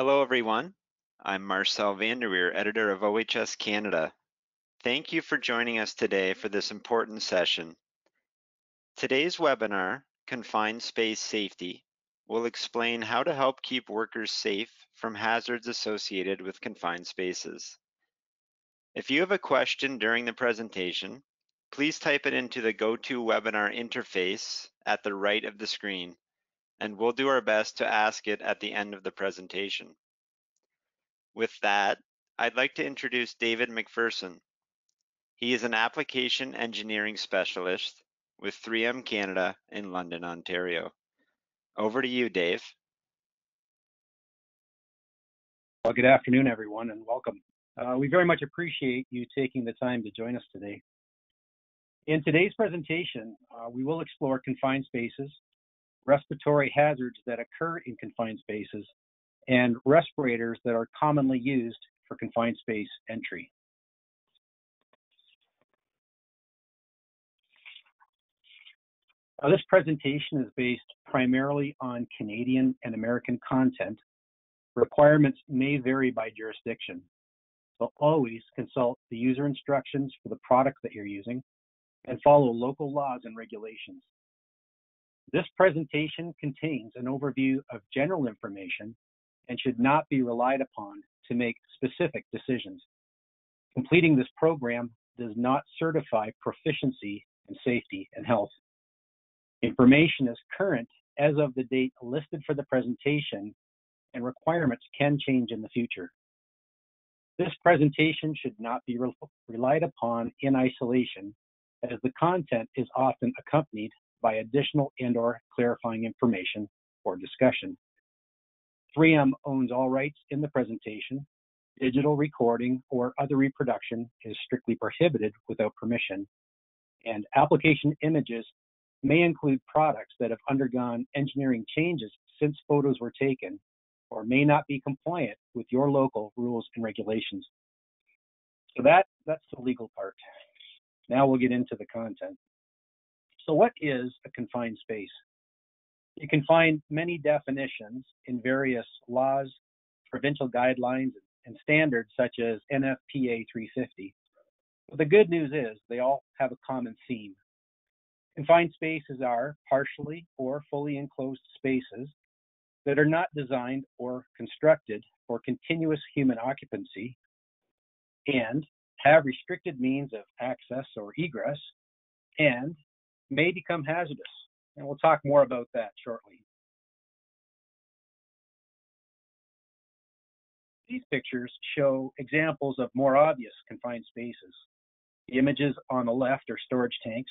Hello, everyone. I'm Marcel Vander Wier, editor of OHS Canada. Thank you for joining us today for this important session. Today's webinar, Confined Space Safety, will explain how to help keep workers safe from hazards associated with confined spaces. If you have a question during the presentation, please type it into the GoToWebinar interface at the right of the screen, and we'll do our best to ask it at the end of the presentation. With that, I'd like to introduce David McPherson. He is an application engineering specialist with 3M Canada in London, Ontario. Over to you, Dave. Well, good afternoon, everyone, and welcome. Uh, we very much appreciate you taking the time to join us today. In today's presentation, uh, we will explore confined spaces, respiratory hazards that occur in confined spaces, and respirators that are commonly used for confined space entry. This presentation is based primarily on Canadian and American content. Requirements may vary by jurisdiction, so always consult the user instructions for the product that you're using and follow local laws and regulations. This presentation contains an overview of general information and should not be relied upon to make specific decisions. Completing this program does not certify proficiency in safety and health. Information is current as of the date listed for the presentation, and requirements can change in the future. This presentation should not be re relied upon in isolation, as the content is often accompanied by additional and or clarifying information or discussion. 3M owns all rights in the presentation. Digital recording or other reproduction is strictly prohibited without permission, and application images may include products that have undergone engineering changes since photos were taken or may not be compliant with your local rules and regulations. So that that's the legal part. Now we'll get into the content. So what is a confined space? You can find many definitions in various laws, provincial guidelines, and standards such as NFPA 350. But the good news is they all have a common theme. Confined spaces are partially or fully enclosed spaces that are not designed or constructed for continuous human occupancy and have restricted means of access or egress and may become hazardous. And we'll talk more about that shortly. These pictures show examples of more obvious confined spaces. The images on the left are storage tanks.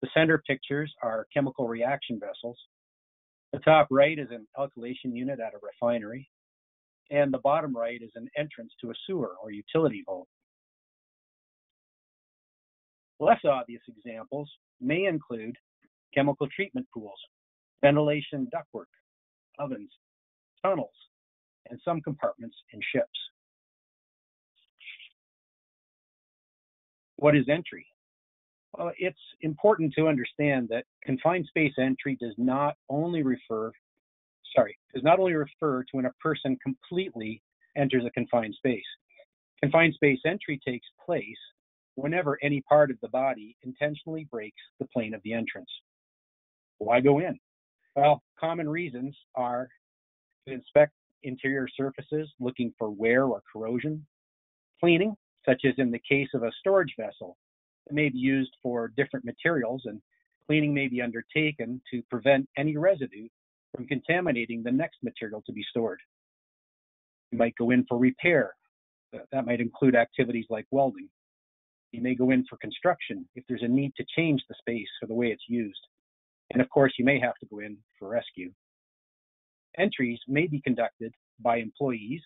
The center pictures are chemical reaction vessels. The top right is an alkylation unit at a refinery. And the bottom right is an entrance to a sewer or utility vault. Less obvious examples may include chemical treatment pools, ventilation ductwork, ovens, tunnels, and some compartments in ships. What is entry? Well, it's important to understand that confined space entry does not only refer, sorry, does not only refer to when a person completely enters a confined space. Confined space entry takes place whenever any part of the body intentionally breaks the plane of the entrance. Why go in? Well, common reasons are to inspect interior surfaces looking for wear or corrosion, cleaning, such as in the case of a storage vessel, it may be used for different materials and cleaning may be undertaken to prevent any residue from contaminating the next material to be stored. You might go in for repair. That might include activities like welding. You may go in for construction if there's a need to change the space or the way it's used. And of course, you may have to go in for rescue. Entries may be conducted by employees,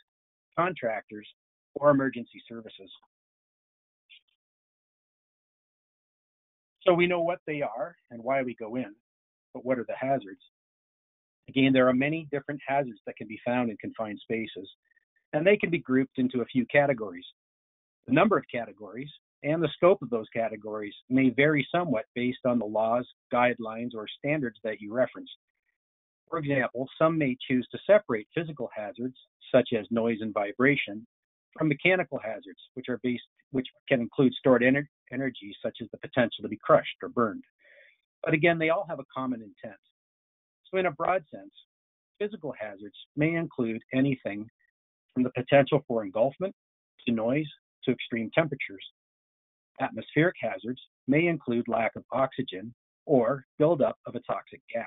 contractors, or emergency services. So we know what they are and why we go in, but what are the hazards? Again, there are many different hazards that can be found in confined spaces, and they can be grouped into a few categories. The number of categories and the scope of those categories may vary somewhat based on the laws, guidelines, or standards that you reference. For example, some may choose to separate physical hazards, such as noise and vibration, from mechanical hazards, which are based, which can include stored ener- energy, such as the potential to be crushed or burned. But again, they all have a common intent. So, in a broad sense, physical hazards may include anything from the potential for engulfment to noise to extreme temperatures. Atmospheric hazards may include lack of oxygen or buildup of a toxic gas.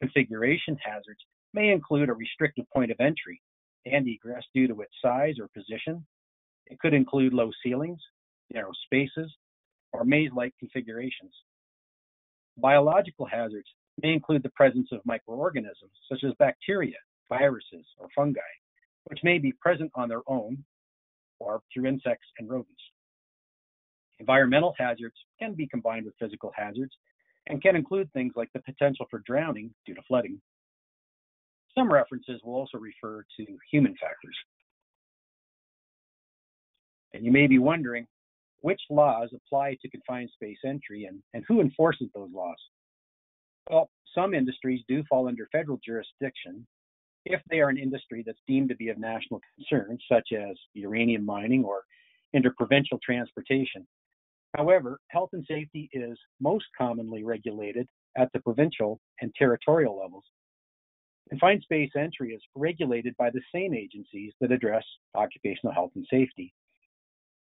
Configuration hazards may include a restricted point of entry and egress due to its size or position. It could include low ceilings, narrow spaces, or maze-like configurations. Biological hazards may include the presence of microorganisms such as bacteria, viruses, or fungi, which may be present on their own or through insects and rodents. Environmental hazards can be combined with physical hazards and can include things like the potential for drowning due to flooding. Some references will also refer to human factors. And you may be wondering which laws apply to confined space entry and, and who enforces those laws. Well, some industries do fall under federal jurisdiction if they are an industry that's deemed to be of national concern, such as uranium mining or interprovincial transportation. However, health and safety is most commonly regulated at the provincial and territorial levels. Confined space entry is regulated by the same agencies that address occupational health and safety.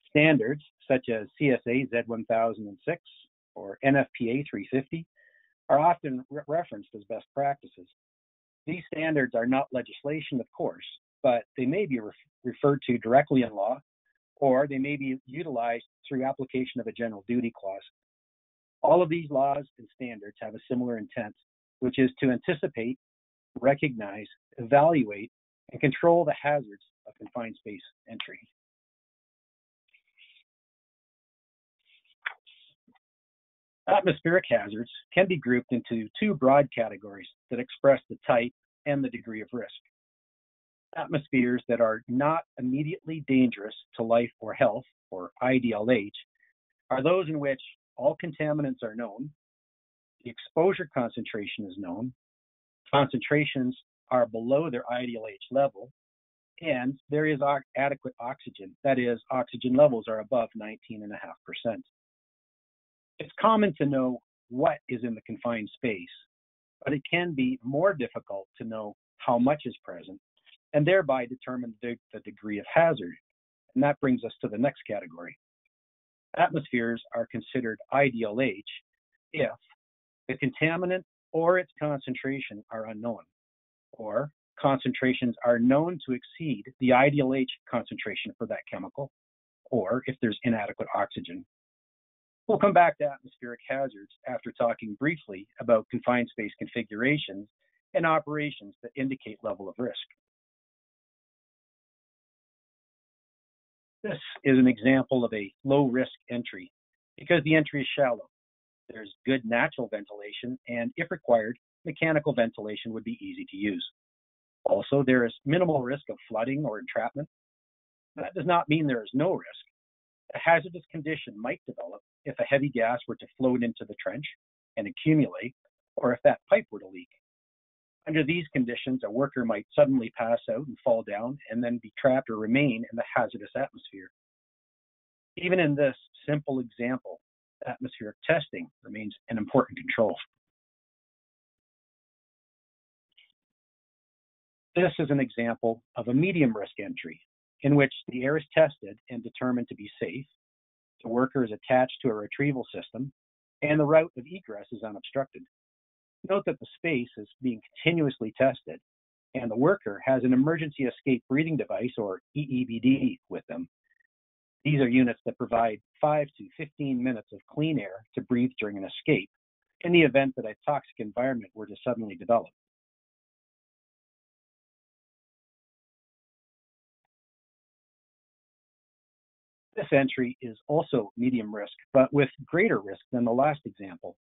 Standards such as CSA Z1006 or NFPA 350 are often re- referenced as best practices. These standards are not legislation, of course, but they may be re- referred to directly in law or they may be utilized through application of a general duty clause. All of these laws and standards have a similar intent, which is to anticipate, recognize, evaluate, and control the hazards of confined space entry. Atmospheric hazards can be grouped into two broad categories that express the type and the degree of risk atmospheres that are not immediately dangerous to life or health, or IDLH, are those in which all contaminants are known, the exposure concentration is known, concentrations are below their IDLH level, and there is adequate oxygen. That is, oxygen levels are above 19.5%. It's common to know what is in the confined space, but it can be more difficult to know how much is present and thereby determine the, the degree of hazard. And that brings us to the next category. Atmospheres are considered IDLH if the contaminant or its concentration are unknown, or concentrations are known to exceed the IDLH concentration for that chemical, or if there's inadequate oxygen. We'll come back to atmospheric hazards after talking briefly about confined space configurations and operations that indicate level of risk. This is an example of a low risk entry because the entry is shallow. There's good natural ventilation, and if required, mechanical ventilation would be easy to use. Also, there is minimal risk of flooding or entrapment. That does not mean there is no risk. A hazardous condition might develop if a heavy gas were to float into the trench and accumulate, or if that pipe were to leak. Under these conditions, a worker might suddenly pass out and fall down and then be trapped or remain in the hazardous atmosphere. Even in this simple example, atmospheric testing remains an important control. This is an example of a medium risk entry in which the air is tested and determined to be safe, the worker is attached to a retrieval system, and the route of egress is unobstructed. Note that the space is being continuously tested, and the worker has an emergency escape breathing device, or EEBD, with them. These are units that provide 5 to 15 minutes of clean air to breathe during an escape in the event that a toxic environment were to suddenly develop. This entry is also medium risk, but with greater risk than the last example.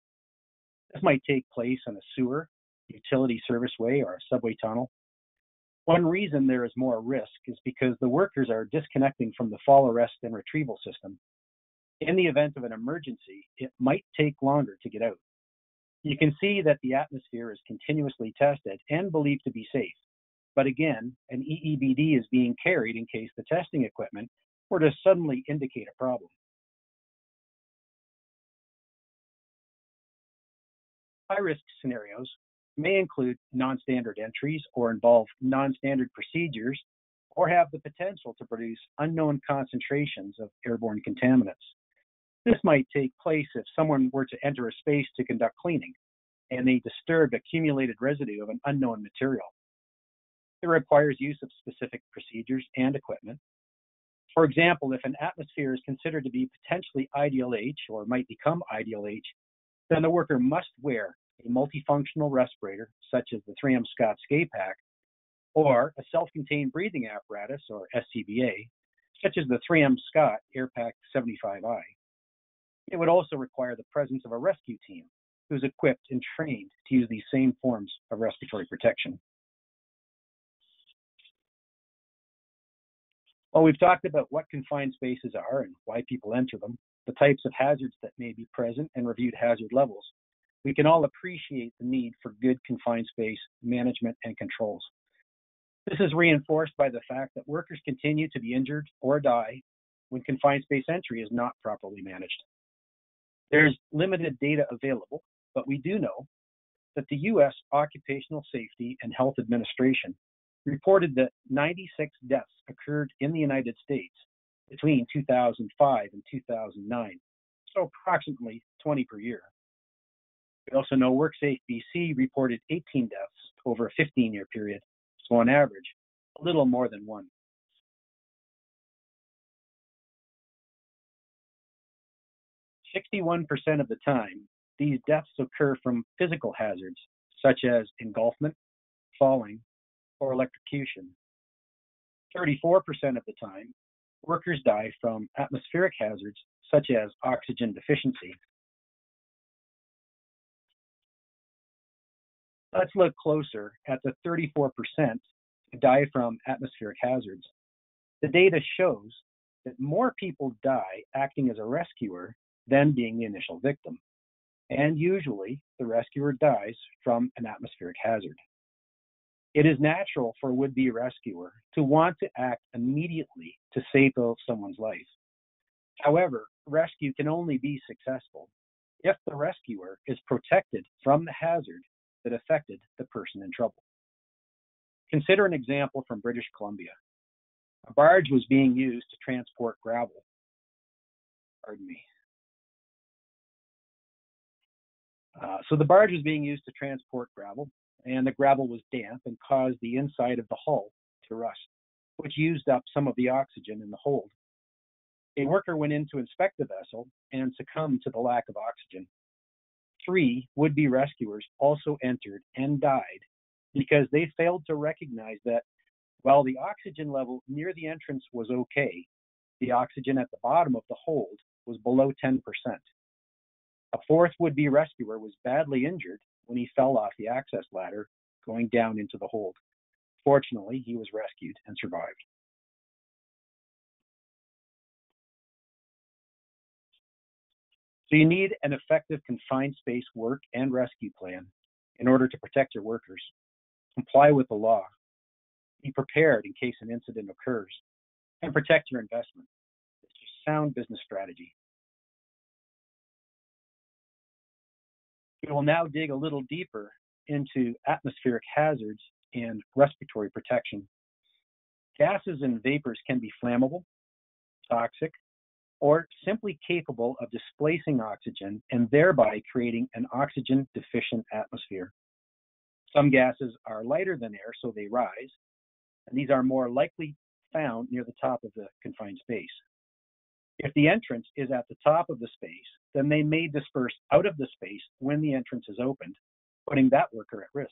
This might take place in a sewer, utility service way, or a subway tunnel. One reason there is more risk is because the workers are disconnecting from the fall arrest and retrieval system. In the event of an emergency, it might take longer to get out. You can see that the atmosphere is continuously tested and believed to be safe. But again, an EEBD is being carried in case the testing equipment were to suddenly indicate a problem. High risk scenarios may include non-standard entries or involve non-standard procedures or have the potential to produce unknown concentrations of airborne contaminants. This might take place if someone were to enter a space to conduct cleaning and they disturbed accumulated residue of an unknown material. It requires use of specific procedures and equipment. For example, if an atmosphere is considered to be potentially IDLH or might become IDLH, then the worker must wear a multifunctional respirator, such as the 3M Scott SKA-PAK, or a self-contained breathing apparatus, or SCBA, such as the 3M Scott Air-Pak 75i. It would also require the presence of a rescue team who's equipped and trained to use these same forms of respiratory protection. Well, we've talked about what confined spaces are and why people enter them, the types of hazards that may be present, and reviewed hazard levels. We can all appreciate the need for good confined space management and controls. This is reinforced by the fact that workers continue to be injured or die when confined space entry is not properly managed. There's limited data available, but we do know that the U.S. Occupational Safety and Health Administration reported that 96 deaths occurred in the United States between 2005 and 2009, so approximately 20 per year. We also know WorkSafe BC reported 18 deaths over a 15 year period, so on average, a little more than one. Sixty-one percent of the time, these deaths occur from physical hazards such as engulfment, falling, or electrocution. 34% of the time, workers die from atmospheric hazards such as oxygen deficiency. Let's look closer at the 34% who die from atmospheric hazards. The data shows that more people die acting as a rescuer than being the initial victim. And usually, the rescuer dies from an atmospheric hazard. It is natural for a would be rescuer to want to act immediately to save someone's life. However, rescue can only be successful if the rescuer is protected from the hazard that affected the person in trouble. Consider an example from British Columbia. A barge was being used to transport gravel. Pardon me. Uh, so the barge was being used to transport gravel, and the gravel was damp and caused the inside of the hull to rust, which used up some of the oxygen in the hold. A worker went in to inspect the vessel and succumbed to the lack of oxygen. Three would be rescuers also entered and died because they failed to recognize that while the oxygen level near the entrance was okay, the oxygen at the bottom of the hold was below 10%. A fourth would be rescuer was badly injured when he fell off the access ladder going down into the hold. Fortunately, he was rescued and survived. So you need an effective confined space work and rescue plan in order to protect your workers. Comply with the law. Be prepared in case an incident occurs and protect your investment. It's a sound business strategy. We will now dig a little deeper into atmospheric hazards and respiratory protection. Gases and vapors can be flammable, toxic, or simply capable of displacing oxygen and thereby creating an oxygen deficient atmosphere. Some gases are lighter than air, so they rise, and these are more likely found near the top of the confined space. If the entrance is at the top of the space, then they may disperse out of the space when the entrance is opened, putting that worker at risk.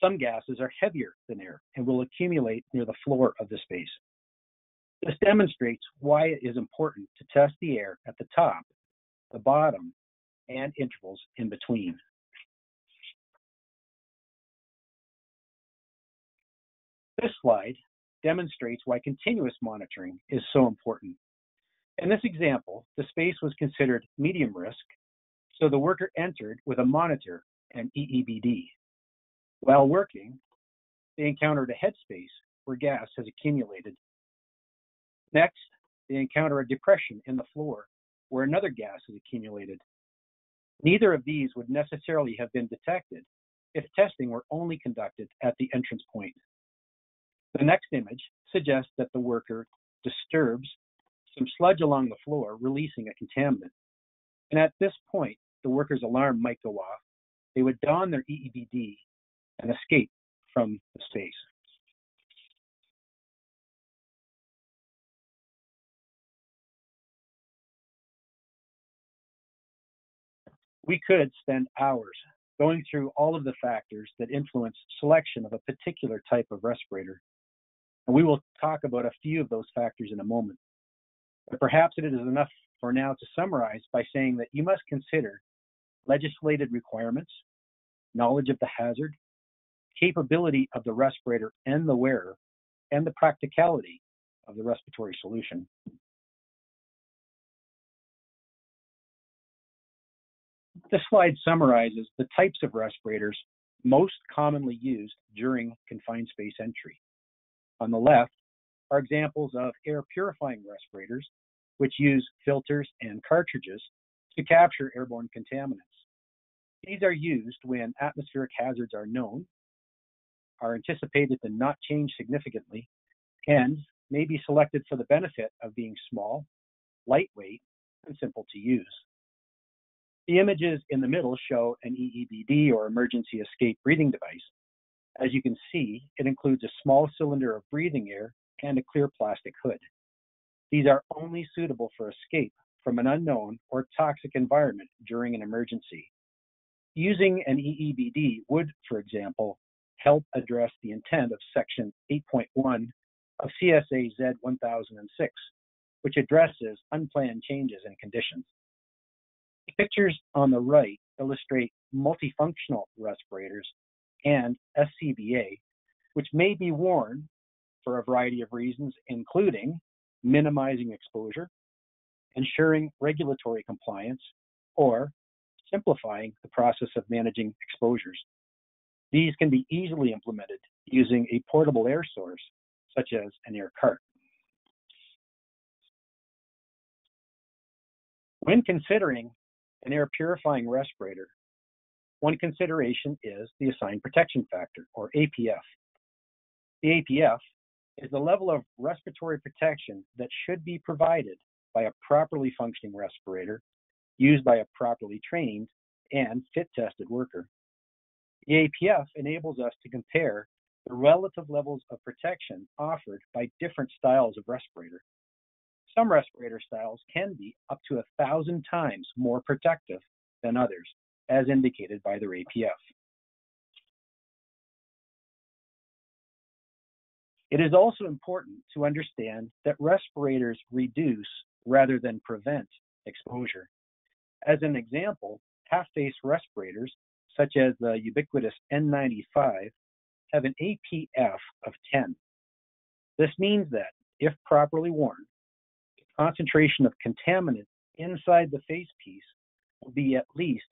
Some gases are heavier than air and will accumulate near the floor of the space. This demonstrates why it is important to test the air at the top, the bottom, and intervals in between. This slide demonstrates why continuous monitoring is so important. In this example, the space was considered medium risk, So the worker entered with a monitor and EEBD. While working, they encountered a headspace where gas has accumulated. Next, they encounter a depression in the floor where another gas has accumulated. Neither of these would necessarily have been detected if testing were only conducted at the entrance point. The next image suggests that the worker disturbs some sludge along the floor, releasing a contaminant. And at this point, the worker's alarm might go off. They would don their EEBD and escape from the space. We could spend hours going through all of the factors that influence selection of a particular type of respirator. And we will talk about a few of those factors in a moment. But perhaps it is enough for now to summarize by saying that you must consider legislated requirements, knowledge of the hazard, capability of the respirator and the wearer, and the practicality of the respiratory solution. This slide summarizes the types of respirators most commonly used during confined space entry. On the left are examples of air purifying respirators, which use filters and cartridges to capture airborne contaminants. These are used when atmospheric hazards are known, are anticipated to not change significantly, and may be selected for the benefit of being small, lightweight, and simple to use. The images in the middle show an EEBD or emergency escape breathing device. As you can see, it includes a small cylinder of breathing air and a clear plastic hood. These are only suitable for escape from an unknown or toxic environment during an emergency. Using an EEBD would, for example, help address the intent of Section 8.1 of CSA Z 1006, which addresses unplanned changes in conditions. The pictures on the right illustrate multifunctional respirators and SCBA, which may be worn for a variety of reasons, including minimizing exposure, ensuring regulatory compliance, or simplifying the process of managing exposures. These can be easily implemented using a portable air source, such as an air cart. When considering an air purifying respirator, one consideration is the assigned protection factor, or APF. The APF is the level of respiratory protection that should be provided by a properly functioning respirator used by a properly trained and fit tested worker. The APF enables us to compare the relative levels of protection offered by different styles of respirator. Some respirator styles can be up to a thousand times more protective than others, as indicated by their APF. It is also important to understand that respirators reduce rather than prevent exposure. As an example, half-face respirators, such as the ubiquitous N95, have an APF of 10. This means that, if properly worn, the concentration of contaminant inside the face piece will be at least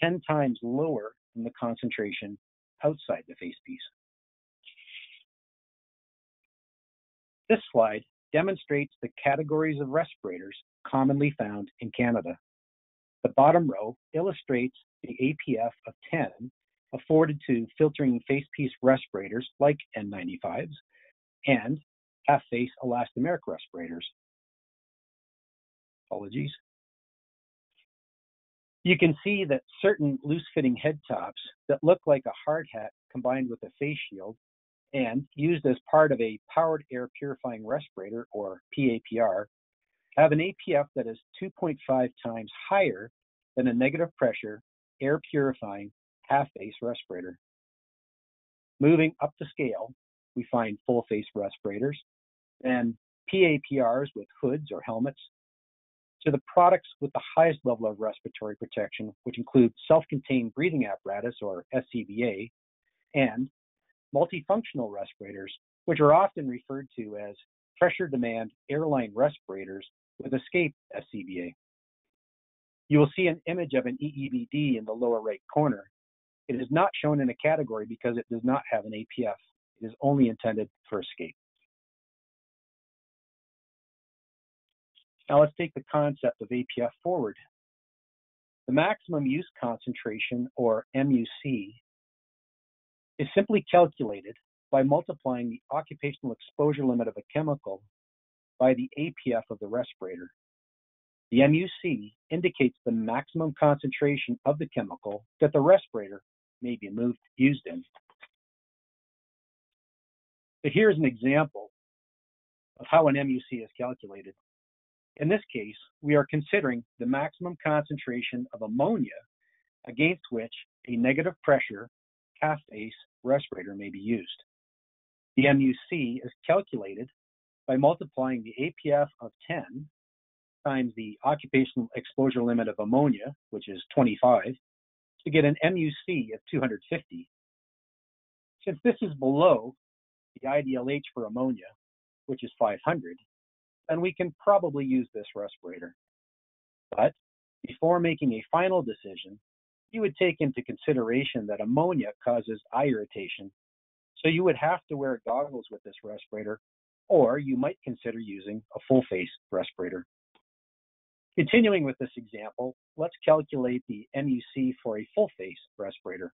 10 times lower than the concentration outside the face piece. This slide demonstrates the categories of respirators commonly found in Canada. The bottom row illustrates the APF of 10 afforded to filtering facepiece respirators like N95s and half face elastomeric respirators Apologies. You can see that certain loose-fitting head tops that look like a hard hat combined with a face shield and used as part of a powered air purifying respirator or PAPR have an APF that is 2.5 times higher than a negative pressure air purifying half face respirator. Moving up the scale, we find full face respirators and PAPRs with hoods or helmets to the products with the highest level of respiratory protection, which include self-contained breathing apparatus or SCBA, and multifunctional respirators, which are often referred to as pressure demand airline respirators with escape SCBA. You will see an image of an EEBD in the lower right corner. It is not shown in a category because it does not have an APF. It is only intended for escape. Now let's take the concept of APF forward. The maximum use concentration, or MUC, is simply calculated by multiplying the occupational exposure limit of a chemical by the APF of the respirator. The MUC indicates the maximum concentration of the chemical that the respirator may be moved, used in. But here's an example of how an MUC is calculated. In this case, we are considering the maximum concentration of ammonia against which a negative pressure half face respirator may be used. The MUC is calculated by multiplying the APF of 10 times the occupational exposure limit of ammonia, which is 25, to get an MUC of 250. Since this is below the IDLH for ammonia, which is 500, then we can probably use this respirator. But before making a final decision, you would take into consideration that ammonia causes eye irritation, so you would have to wear goggles with this respirator, or you might consider using a full face respirator. Continuing with this example, let's calculate the MUC for a full face respirator,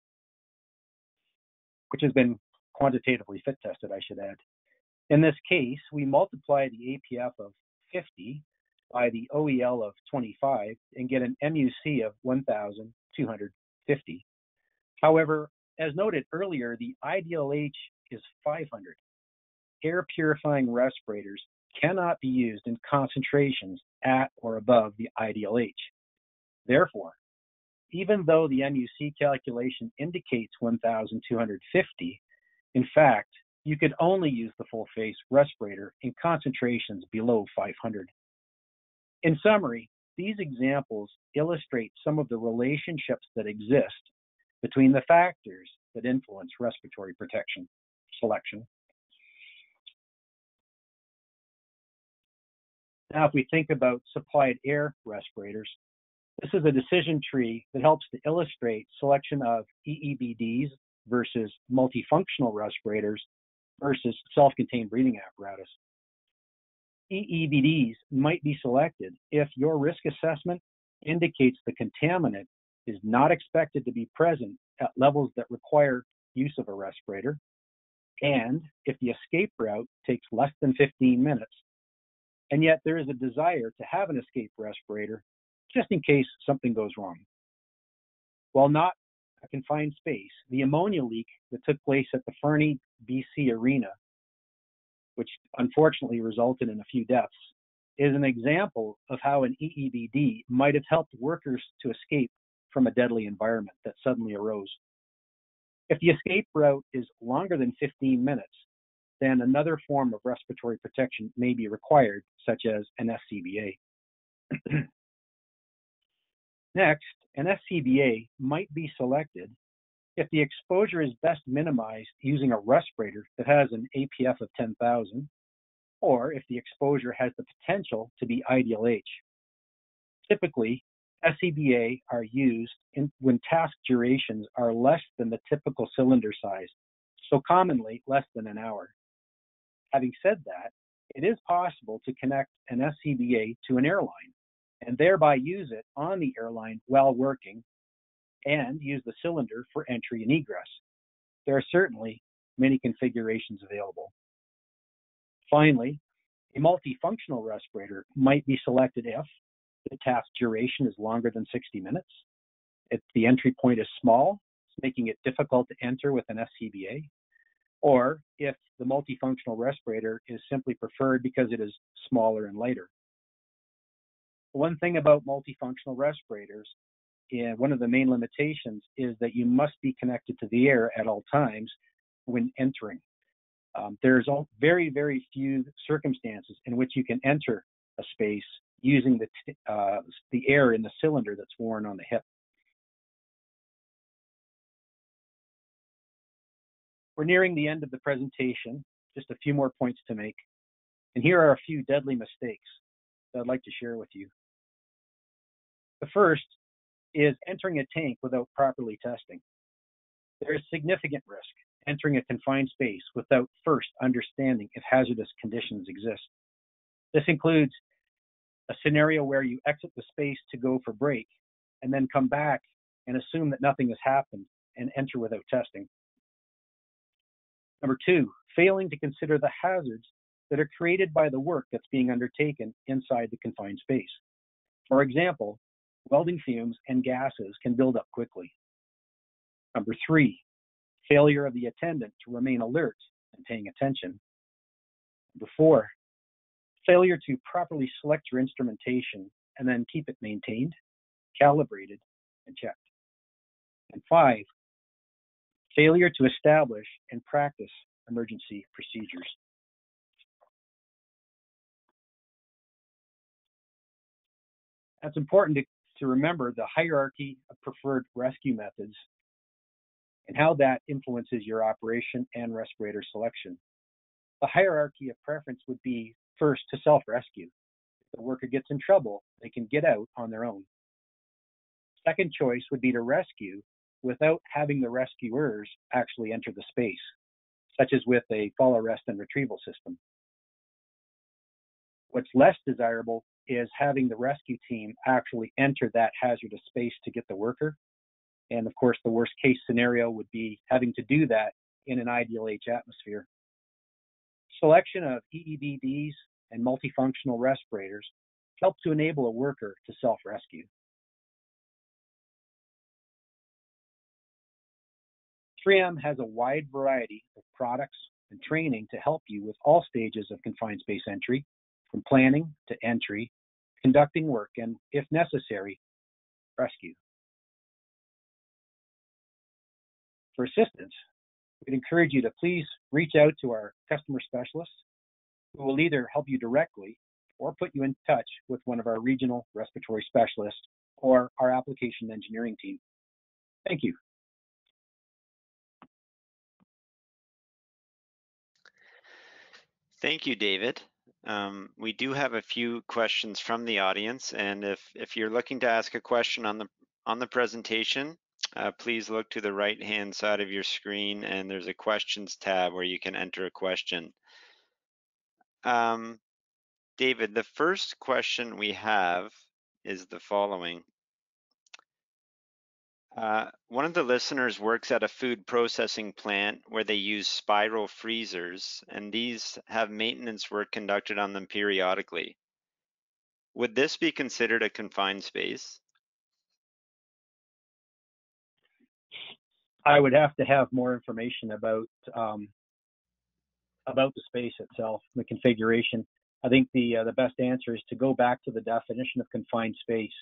which has been quantitatively fit tested, I should add. In this case, we multiply the APF of 50 by the OEL of 25 and get an MUC of 1,250. However, as noted earlier, the IDLH is 500. Air purifying respirators cannot be used in concentrations at or above the IDLH. Therefore, even though the MUC calculation indicates 1,250, in fact, you could only use the full face respirator in concentrations below 500. In summary, these examples illustrate some of the relationships that exist between the factors that influence respiratory protection selection. Now, if we think about supplied air respirators, this is a decision tree that helps to illustrate selection of EEBDs versus multifunctional respirators versus self-contained breathing apparatus. EEBDs might be selected if your risk assessment indicates the contaminant is not expected to be present at levels that require use of a respirator, and if the escape route takes less than 15 minutes, and yet there is a desire to have an escape respirator just in case something goes wrong. While not a confined space, the ammonia leak that took place at the Fernie, BC arena, which unfortunately resulted in a few deaths, is an example of how an EEBD might have helped workers to escape from a deadly environment that suddenly arose. If the escape route is longer than 15 minutes, then another form of respiratory protection may be required, such as an SCBA. Next, an SCBA might be selected if the exposure is best minimized using a respirator that has an APF of 10,000, or if the exposure has the potential to be ideal IDLH. Typically, SCBA are used in, when task durations are less than the typical cylinder size, so commonly less than an hour. Having said that, it is possible to connect an SCBA to an airline and thereby use it on the airline while working and use the cylinder for entry and egress. There are certainly many configurations available. Finally, a multifunctional respirator might be selected if the task duration is longer than 60 minutes, if the entry point is small, making it difficult to enter with an SCBA, or if the multifunctional respirator is simply preferred because it is smaller and lighter. One thing about multifunctional respirators, one of the main limitations is that you must be connected to the air at all times when entering. Um, there's very, very few circumstances in which you can enter a space using the, uh, the air in the cylinder that's worn on the hip. We're nearing the end of the presentation, just a few more points to make. And here are a few deadly mistakes that I'd like to share with you. The first is entering a tank without properly testing. There is significant risk entering a confined space without first understanding if hazardous conditions exist. This includes a scenario where you exit the space to go for break and then come back and assume that nothing has happened and enter without testing. Number two, failing to consider the hazards that are created by the work that's being undertaken inside the confined space. For example, welding fumes and gases can build up quickly. Number three, failure of the attendant to remain alert and paying attention. Number four, failure to properly select your instrumentation and then keep it maintained, calibrated, and checked. And five, failure to establish and practice emergency procedures. That's important to, to remember the hierarchy of preferred rescue methods and how that influences your operation and respirator selection. The hierarchy of preference would be first to self-rescue. If the worker gets in trouble, they can get out on their own. Second choice would be to rescue without having the rescuers actually enter the space, such as with a fall arrest and retrieval system. What's less desirable is having the rescue team actually enter that hazardous space to get the worker. And of course, the worst case scenario would be having to do that in an IDLH atmosphere. Selection of EEBDs and multifunctional respirators help to enable a worker to self-rescue. 3M has a wide variety of products and training to help you with all stages of confined space entry, from planning to entry, conducting work, and, if necessary, rescue. For assistance, we'd encourage you to please reach out to our customer specialists who will either help you directly or put you in touch with one of our regional respiratory specialists or our application engineering team. Thank you. Thank you, David. Um, we do have a few questions from the audience, and if if you're looking to ask a question on the on the presentation, uh, please look to the right hand side of your screen, and there's a questions tab where you can enter a question. Um, David, the first question we have is the following. Uh, one of the listeners works at a food processing plant where they use spiral freezers, and these have maintenance work conducted on them periodically. Would this be considered a confined space? I would have to have more information about um, about the space itself, the configuration. I think the uh, the best answer is to go back to the definition of confined space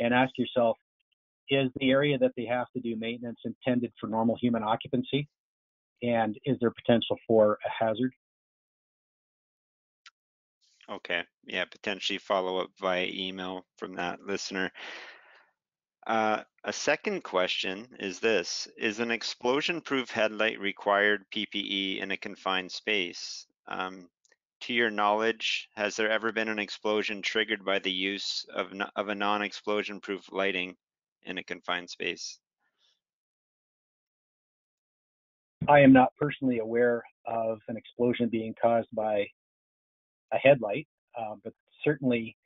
and ask yourself is the area that they have to do maintenance intended for normal human occupancy? And is there potential for a hazard? Okay, yeah, potentially follow up via email from that listener. Uh, a second question is this, is an explosion-proof headlight required PPE in a confined space? Um, to your knowledge, has there ever been an explosion triggered by the use of, of a non-explosion proof lighting in a confined space? I am not personally aware of an explosion being caused by a headlight, uh, but certainly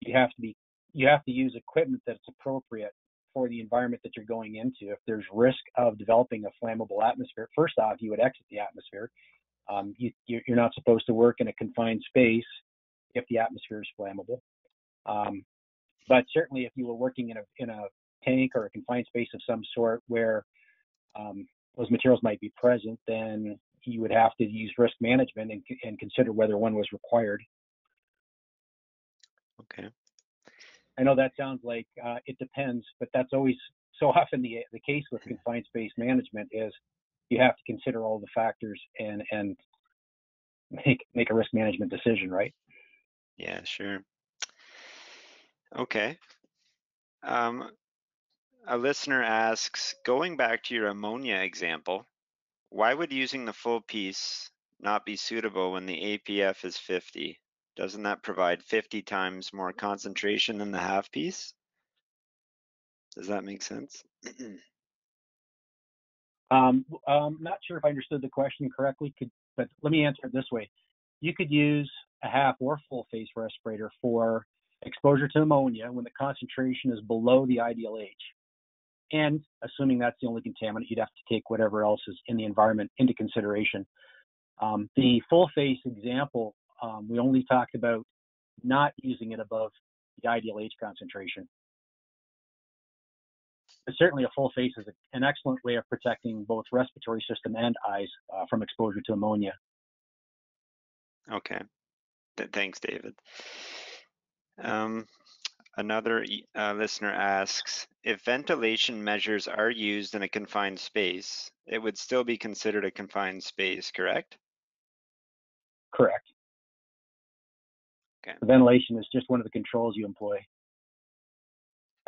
you have to be you have to use equipment that's appropriate for the environment that you're going into. If there's risk of developing a flammable atmosphere, first off, you would exit the atmosphere. Um, you, you're not supposed to work in a confined space if the atmosphere is flammable. Um, but certainly, if you were working in a in a tank or a confined space of some sort where um, those materials might be present, then you would have to use risk management and, and consider whether one was required. Okay. I know that sounds like uh, it depends, but that's always so often the the case with confined space management is you have to consider all the factors and and make make a risk management decision, right? Yeah, sure. Okay. Um, a listener asks, going back to your ammonia example, why would using the full piece not be suitable when the APF is 50? Doesn't that provide 50 times more concentration than the half piece? Does that make sense? Um, I'm not sure if I understood the question correctly, could, but let me answer it this way. You could use a half or full face respirator for exposure to ammonia when the concentration is below the IDLH. And assuming that's the only contaminant, you'd have to take whatever else is in the environment into consideration. Um, the full face example, um, we only talked about not using it above the IDLH concentration. But certainly, a full face is a, an excellent way of protecting both respiratory system and eyes uh, from exposure to ammonia. Okay. Th thanks, David. Um, another uh, listener asks, if ventilation measures are used in a confined space, it would still be considered a confined space, correct? Correct. Okay. Ventilation is just one of the controls you employ.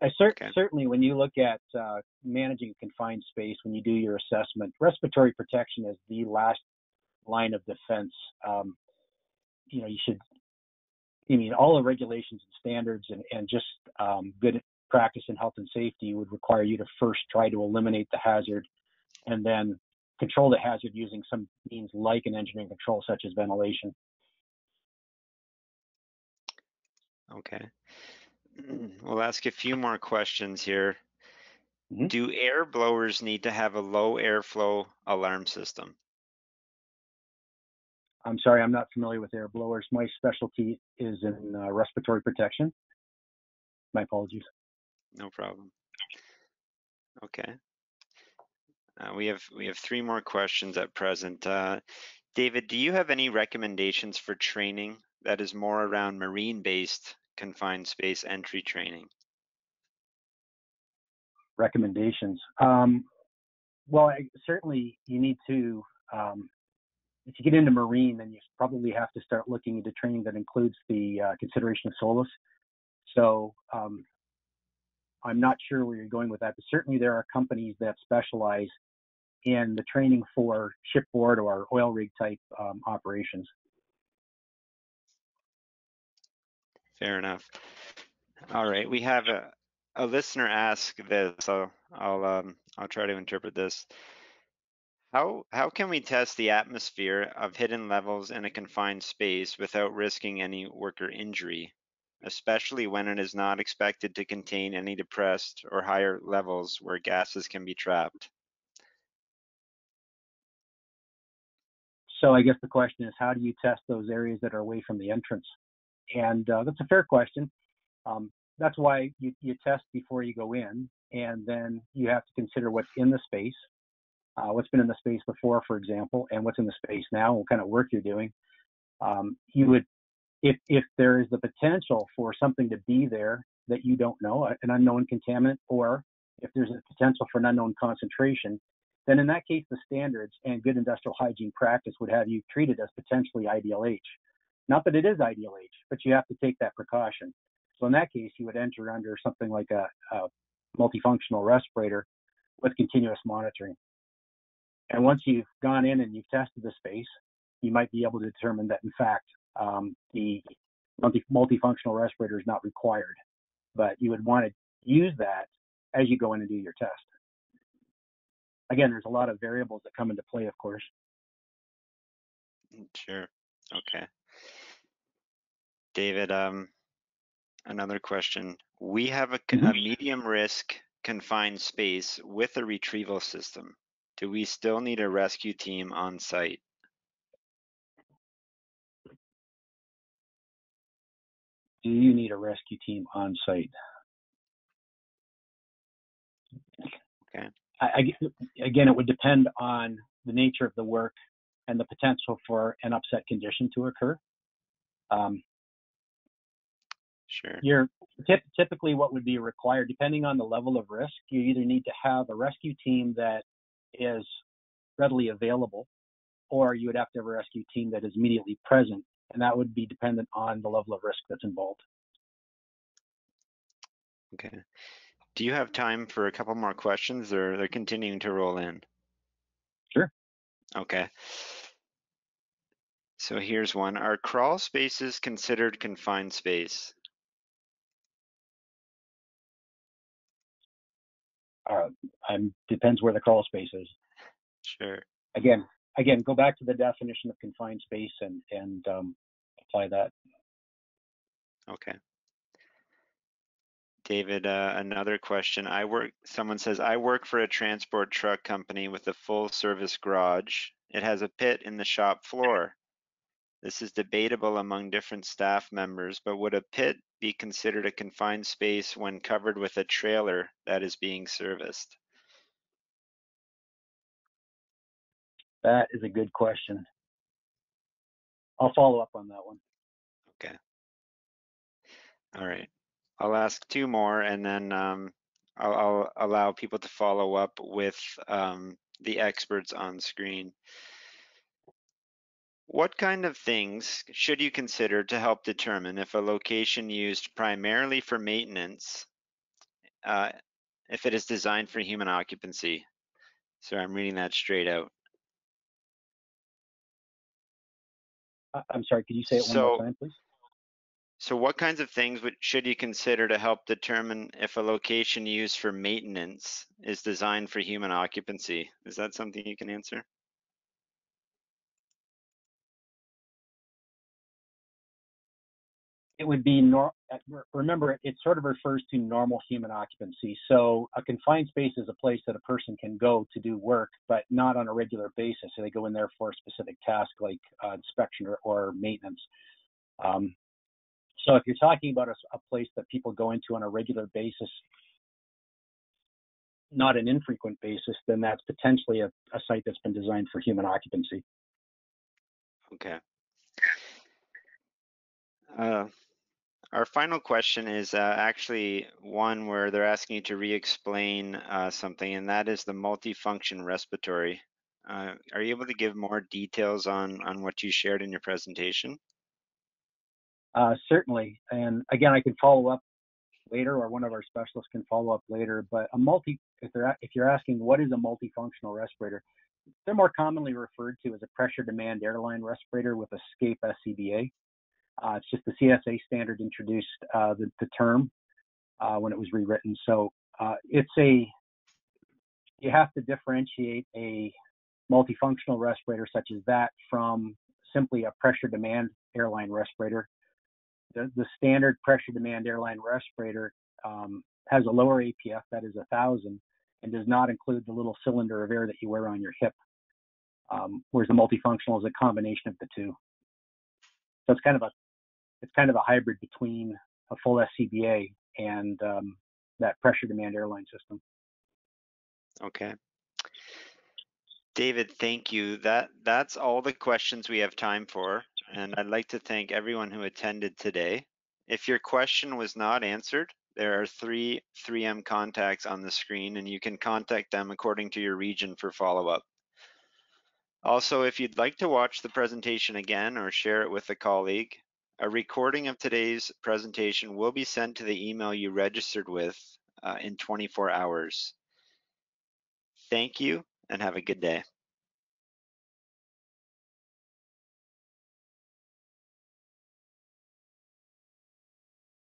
I cer- Okay. Certainly, when you look at uh, managing a confined space, when you do your assessment, respiratory protection is the last line of defense. Um, you know, you should, I mean, all the regulations and standards and, and just um, good practice in health and safety would require you to first try to eliminate the hazard and then control the hazard using some means like an engineering control, such as ventilation. Okay. We'll ask a few more questions here. Mhm. Do air blowers need to have a low airflow alarm system? I'm sorry, I'm not familiar with air blowers. My specialty is in uh, respiratory protection. My apologies. No problem. Okay. Uh, we have we have three more questions at present. Uh, David, do you have any recommendations for training that is more around marine-based confined space entry training? Recommendations. Um, well, I, certainly you need to, um, if you get into marine, then you probably have to start looking into training that includes the uh, consideration of SOLAS. So um, I'm not sure where you're going with that, but certainly there are companies that specialize in the training for shipboard or oil rig type um, operations. Fair enough. All right, we have a, a listener ask this, so I'll um, I'll try to interpret this. How how can we test the atmosphere of hidden levels in a confined space without risking any worker injury, especially when it is not expected to contain any depressed or higher levels where gases can be trapped? So I guess the question is, how do you test those areas that are away from the entrance? And uh, that's a fair question. Um, that's why you, you test before you go in, and then you have to consider what's in the space, uh, what's been in the space before, for example, and what's in the space now, what kind of work you're doing. Um, you would, if if there is the potential for something to be there that you don't know, an unknown contaminant, or if there's a potential for an unknown concentration, then in that case, the standards and good industrial hygiene practice would have you treated as potentially IDLH. Not that it is IDLH, but you have to take that precaution. So in that case, you would enter under something like a, a multifunctional respirator with continuous monitoring. And once you've gone in and you've tested the space, you might be able to determine that in fact um, the multi- multifunctional respirator is not required. But you would want to use that as you go in and do your test. Again, there's a lot of variables that come into play, of course. Sure. Okay. David, um, another question. We have a, Mhm. medium risk confined space with a retrieval system. Do we still need a rescue team on site? Do you need a rescue team on site? Okay. I, I- again, it would depend on the nature of the work and the potential for an upset condition to occur. Um, Sure. you're typ- typically what would be required, depending on the level of risk, you either need to have a rescue team that is readily available, or you would have to have a rescue team that is immediately present, and that would be dependent on the level of risk that's involved. Okay. Do you have time for a couple more questions or they're continuing to roll in? Sure. Okay. So here's one. Are crawl spaces considered confined space? Uh, I'm depends where the crawl space is. Sure. Again, again, go back to the definition of confined space and and um, apply that. Okay. David, uh, another question. I work, someone says, I work for a transport truck company with a full service garage. It has a pit in the shop floor. This is debatable among different staff members, but would a pit be considered a confined space when covered with a trailer that is being serviced? That is a good question. I'll follow up on that one. Okay. All right. I'll ask two more and then um, I'll, I'll, allow people to follow up with um, the experts on screen. What kind of things should you consider to help determine if a location used primarily for maintenance, uh, if it is designed for human occupancy? So I'm reading that straight out. I'm sorry, could you say it one So, more time, please? So what kinds of things would, should you consider to help determine if a location used for maintenance is designed for human occupancy? Is that something you can answer? It would be nor. uh, Remember, it sort of refers to normal human occupancy. So a confined space is a place that a person can go to do work, but not on a regular basis. So they go in there for a specific task like uh, inspection or, or maintenance. Um, so if you're talking about a, a place that people go into on a regular basis, not an infrequent basis, then that's potentially a, a site that's been designed for human occupancy. Okay. Uh, our final question is uh, actually one where they're asking you to re-explain uh, something, and that is the multifunction respiratory. Uh, are you able to give more details on, on what you shared in your presentation? Uh, certainly, and again, I can follow up later, or one of our specialists can follow up later. But a multi, if if you're asking what is a multifunctional respirator, they're more commonly referred to as a pressure demand airline respirator with escape SCBA. Uh, it's just the CSA standard introduced uh, the, the, term uh, when it was rewritten. So uh, it's a you have to differentiate a multifunctional respirator such as that from simply a pressure demand airline respirator the, the standard pressure demand airline respirator um, has a lower APF, that is a thousand, and does not include the little cylinder of air that you wear on your hip. Um, whereas the multifunctional is a combination of the two. So it's kind of a it's kind of a hybrid between a full SCBA and um, that pressure demand airline system. Okay. David, thank you. That that's all the questions we have time for and I'd like to thank everyone who attended today. If your question was not answered, there are three 3M contacts on the screen and you can contact them according to your region for follow-up. Also, if you'd like to watch the presentation again or share it with a colleague, a recording of today's presentation will be sent to the email you registered with uh, in 24 hours. Thank you and have a good day.